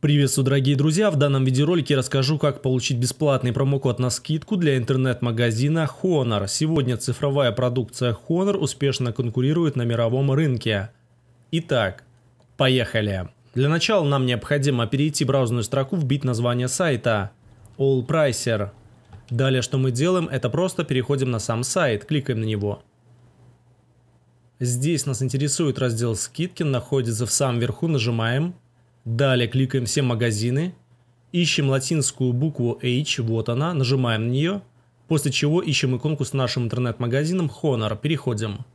Приветствую, дорогие друзья! В данном видеоролике расскажу, как получить бесплатный промокод на скидку для интернет-магазина Honor. Сегодня цифровая продукция Honor успешно конкурирует на мировом рынке. Итак, поехали! Для начала нам необходимо перейти в браузерную строку, вбить название сайта All Pricer. Далее, что мы делаем, это просто переходим на сам сайт, кликаем на него. Здесь нас интересует раздел скидки, находится в самом верху, нажимаем – Далее кликаем все магазины, ищем латинскую букву H, вот она, нажимаем на нее, после чего ищем иконку с нашим интернет-магазином Honor, переходим.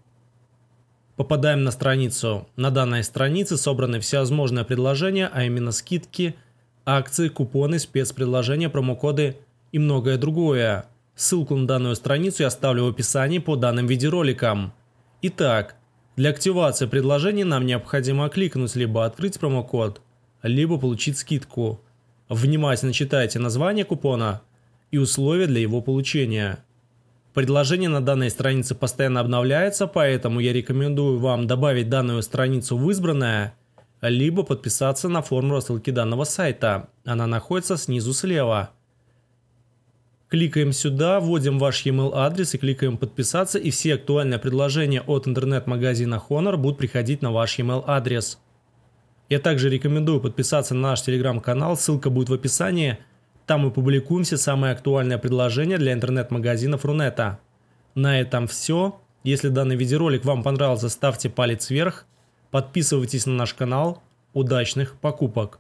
Попадаем на страницу. На данной странице собраны все возможные предложения, а именно скидки, акции, купоны, спецпредложения, промокоды и многое другое. Ссылку на данную страницу я оставлю в описании по данным видеороликам. Итак, для активации предложений нам необходимо кликнуть либо открыть промокод – либо получить скидку. Внимательно читайте название купона и условия для его получения. Предложение на данной странице постоянно обновляется, поэтому я рекомендую вам добавить данную страницу в избранное, либо подписаться на форму рассылки данного сайта. Она находится снизу слева. Кликаем сюда, вводим ваш e-mail адрес и кликаем подписаться, и все актуальные предложения от интернет-магазина Honor будут приходить на ваш e-mail адрес. Я также рекомендую подписаться на наш телеграм-канал, ссылка будет в описании. Там мы публикуем все самые актуальные предложения для интернет-магазинов Рунета. На этом все. Если данный видеоролик вам понравился, ставьте палец вверх. Подписывайтесь на наш канал. Удачных покупок!